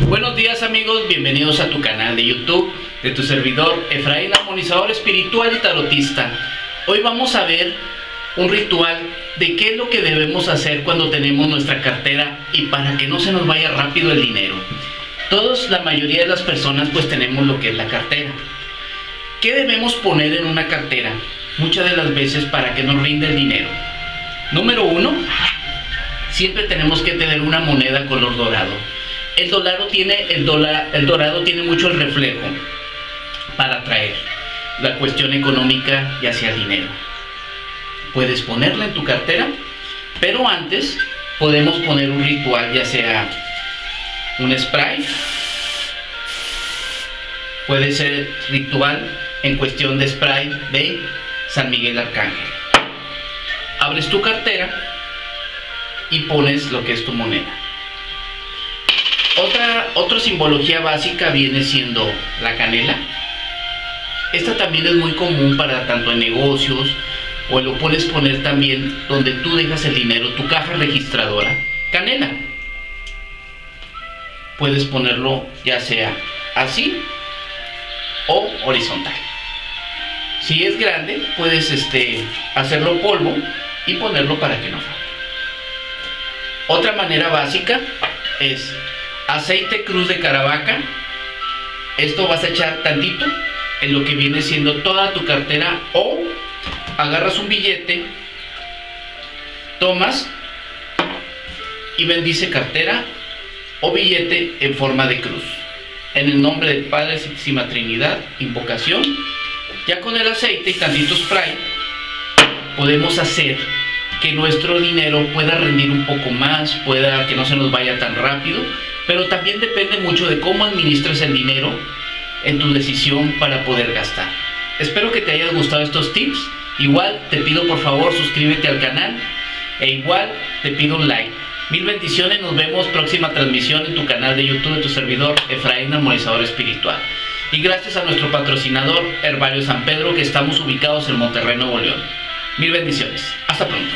Buenos días amigos, bienvenidos a tu canal de YouTube de tu servidor Efraín Armonizador Espiritual y Tarotista. Hoy vamos a ver un ritual de qué es lo que debemos hacer cuando tenemos nuestra cartera y para que no se nos vaya rápido el dinero. Todos, la mayoría de las personas pues tenemos lo que es la cartera. ¿Qué debemos poner en una cartera? Muchas de las veces para que nos rinde el dinero. Número uno, siempre tenemos que tener una moneda color dorado el dorado tiene, el, el dorado tiene mucho el reflejo para atraer la cuestión económica y hacia el dinero. Puedes ponerla en tu cartera, pero antes podemos poner un ritual, ya sea un spray, puede ser ritual en cuestión de spray de San Miguel Arcángel. Abres tu cartera y pones lo que es tu moneda. Otra, otra simbología básica viene siendo la canela. Esta también es muy común para tanto en negocios o lo puedes poner también donde tú dejas el dinero, tu caja registradora. Canela. Puedes ponerlo ya sea así o horizontal. Si es grande, puedes este, hacerlo polvo y ponerlo para que no falte. Otra manera básica es aceite cruz de caravaca. Esto vas a echar tantito en lo que viene siendo toda tu cartera o agarras un billete, tomas y bendice cartera o billete en forma de cruz. En el nombre del Padre Santísima Trinidad, invocación. Ya con el aceite y tantito spray podemos hacer que nuestro dinero pueda rendir un poco más, pueda que no se nos vaya tan rápido pero también depende mucho de cómo administres el dinero en tu decisión para poder gastar. Espero que te hayan gustado estos tips. Igual te pido por favor suscríbete al canal e igual te pido un like. Mil bendiciones, nos vemos próxima transmisión en tu canal de YouTube de tu servidor Efraín Armonizador Espiritual. Y gracias a nuestro patrocinador Herbario San Pedro que estamos ubicados en Monterrey, Nuevo León. Mil bendiciones. Hasta pronto.